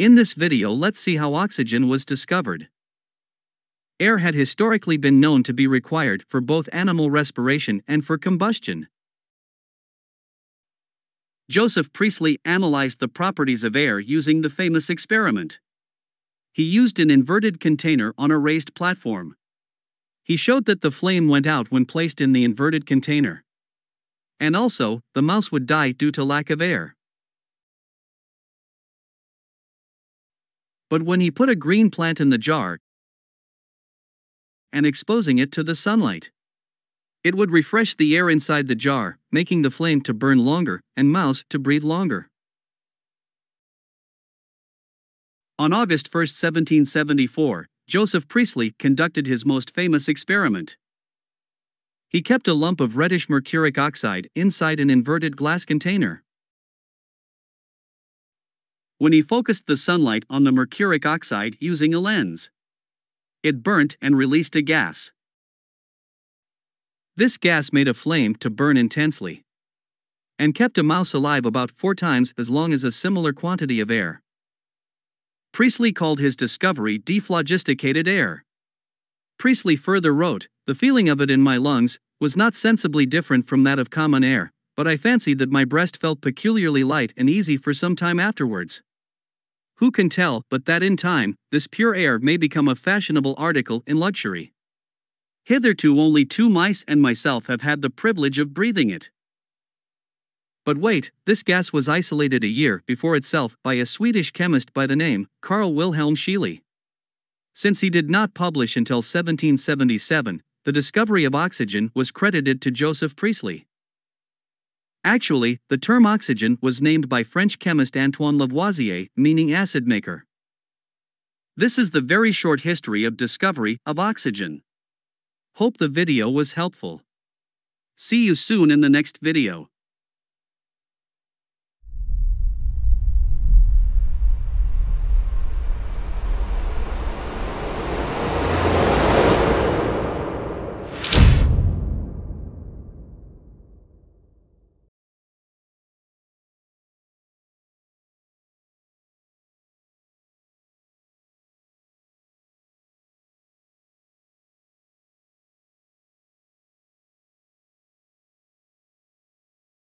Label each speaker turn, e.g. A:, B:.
A: In this video let's see how oxygen was discovered. Air had historically been known to be required for both animal respiration and for combustion. Joseph Priestley analyzed the properties of air using the famous experiment. He used an inverted container on a raised platform. He showed that the flame went out when placed in the inverted container. And also, the mouse would die due to lack of air. But when he put a green plant in the jar and exposing it to the sunlight, it would refresh the air inside the jar, making the flame to burn longer and mouse to breathe longer. On August 1, 1774, Joseph Priestley conducted his most famous experiment. He kept a lump of reddish mercuric oxide inside an inverted glass container. When he focused the sunlight on the mercuric oxide using a lens, it burnt and released a gas. This gas made a flame to burn intensely and kept a mouse alive about four times as long as a similar quantity of air. Priestley called his discovery dephlogisticated air. Priestley further wrote, The feeling of it in my lungs was not sensibly different from that of common air, but I fancied that my breast felt peculiarly light and easy for some time afterwards. Who can tell but that in time, this pure air may become a fashionable article in luxury? Hitherto, only two mice and myself have had the privilege of breathing it. But wait, this gas was isolated a year before itself by a Swedish chemist by the name Carl Wilhelm Scheele. Since he did not publish until 1777, the discovery of oxygen was credited to Joseph Priestley. Actually, the term oxygen was named by French chemist Antoine Lavoisier, meaning acid maker. This is the very short history of discovery of oxygen. Hope the video was helpful. See you soon in the next video.